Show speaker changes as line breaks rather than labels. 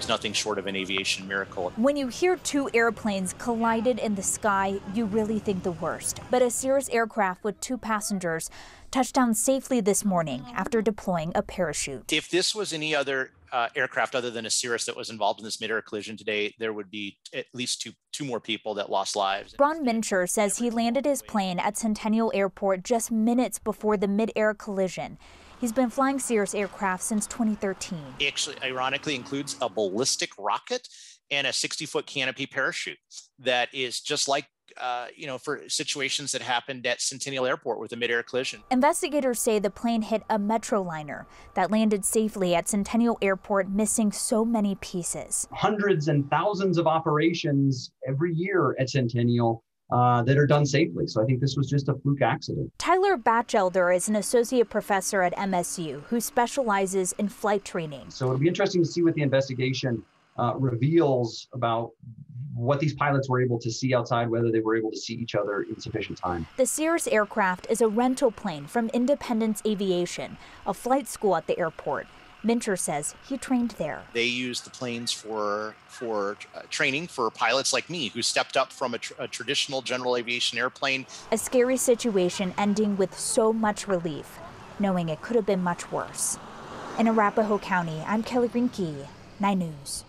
was nothing short of an aviation miracle.
When you hear two airplanes collided in the sky, you really think the worst. But a Cirrus aircraft with two passengers touched down safely this morning after deploying a parachute.
If this was any other uh, aircraft other than a Cirrus that was involved in this mid-air collision today, there would be at least two two more people that lost lives.
Ron Mincher says he landed his plane at Centennial Airport just minutes before the mid-air collision. He's been flying Cirrus aircraft since 2013.
It actually, ironically, includes a ballistic rocket and a 60 foot canopy parachute that is just like uh, you know, for situations that happened at Centennial Airport with a mid-air collision.
Investigators say the plane hit a Metroliner that landed safely at Centennial Airport, missing so many pieces.
Hundreds and thousands of operations every year at Centennial uh, that are done safely. So I think this was just a fluke accident.
Tyler Batchelder is an associate professor at MSU who specializes in flight training.
So it'll be interesting to see what the investigation uh, reveals about what these pilots were able to see outside, whether they were able to see each other in sufficient time.
The Cirrus aircraft is a rental plane from Independence Aviation, a flight school at the airport. Mincher says he trained there.
They used the planes for for uh, training for pilots like me who stepped up from a, tr- a traditional general aviation airplane.
A scary situation ending with so much relief, knowing it could have been much worse. In Arapahoe County, I'm Kelly Greenkey, 9 News.